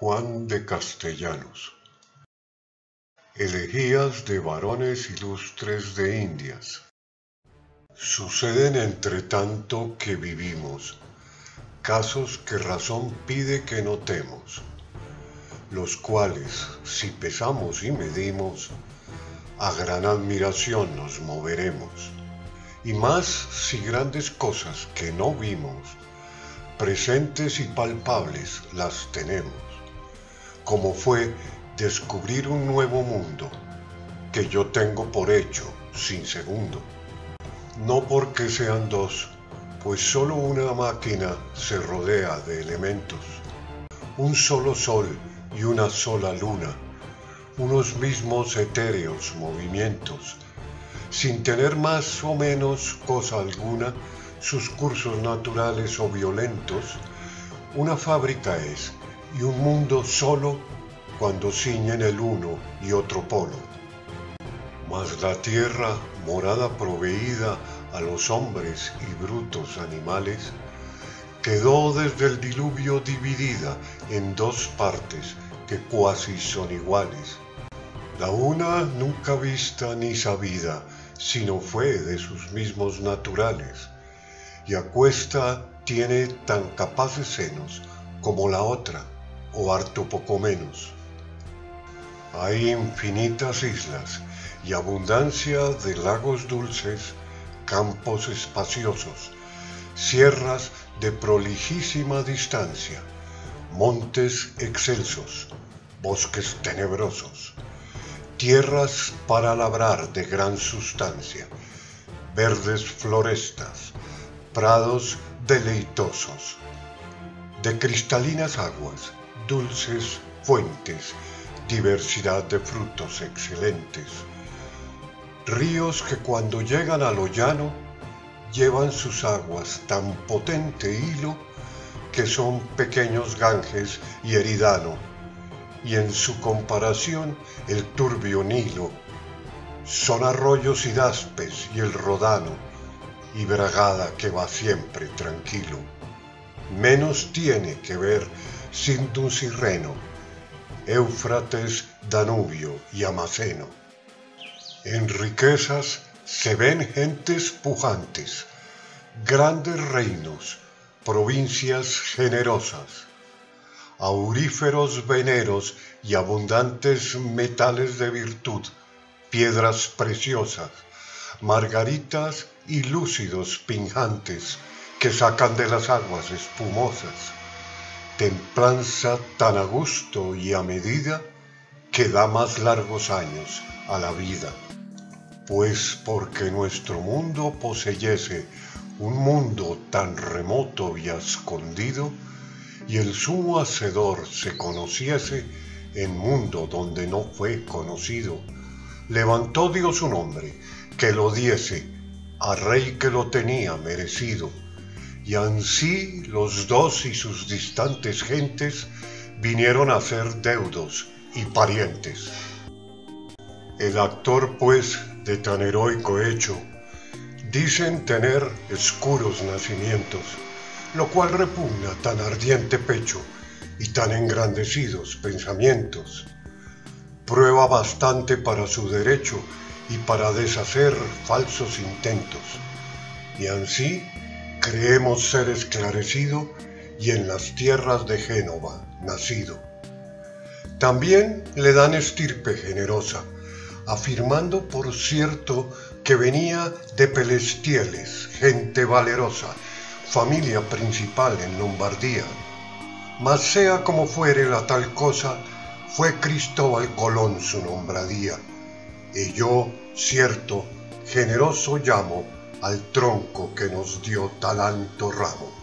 Juan de Castellanos. Elegías de varones ilustres de Indias. Suceden entre tanto que vivimos casos que razón pide que notemos, los cuales, si pesamos y medimos, a gran admiración nos moveremos, y más si grandes cosas que no vimos, presentes y palpables las tenemos, como fue descubrir un nuevo mundo que yo tengo por hecho sin segundo, no porque sean dos, pues solo una máquina se rodea de elementos, un solo sol y una sola luna, unos mismos etéreos movimientos, sin tener más o menos cosa alguna sus cursos naturales o violentos, una fábrica es y un mundo solo cuando ciñen el uno y otro polo. Mas la tierra, morada proveída a los hombres y brutos animales, quedó desde el diluvio dividida en dos partes que cuasi son iguales. La una nunca vista ni sabida, sino fue de sus mismos naturales, y acuesta tiene tan capaces senos como la otra, o harto poco menos. Hay infinitas islas y abundancia de lagos dulces, campos espaciosos, sierras de prolijísima distancia, montes excelsos, bosques tenebrosos, tierras para labrar de gran sustancia, verdes florestas, prados deleitosos, de cristalinas aguas, dulces fuentes, diversidad de frutos excelentes, ríos que cuando llegan a lo llano llevan sus aguas tan potente hilo que son pequeños Ganges y Eridano, y en su comparación el turbio Nilo, son arroyos y daspes y el Rodano, y Bragada que va siempre tranquilo. Menos tiene que ver Sindus y Reno, Éufrates, Danubio y Amaceno. En riquezas se ven gentes pujantes, grandes reinos, provincias generosas, auríferos veneros y abundantes metales de virtud, piedras preciosas, margaritas y lúcidos pinjantes que sacan de las aguas espumosas, templanza tan a gusto y a medida que da más largos años a la vida. Pues porque nuestro mundo poseyese un mundo tan remoto y escondido, y el sumo hacedor se conociese en mundo donde no fue conocido, levantó Dios un hombre que lo diese a rey que lo tenía merecido, y ansí los dos y sus distantes gentes vinieron a ser deudos y parientes. El actor, pues, de tan heroico hecho, dicen tener escuros nacimientos, lo cual repugna tan ardiente pecho y tan engrandecidos pensamientos. Prueba bastante para su derecho y para deshacer falsos intentos. Y así creemos ser esclarecido y en las tierras de Génova nacido. También le dan estirpe generosa, afirmando por cierto que venía de Pelestieles, gente valerosa, familia principal en Lombardía. Mas sea como fuere la tal cosa, fue Cristóbal Colón su nombradía y yo, cierto, generoso llamo al tronco que nos dio tal alto ramo.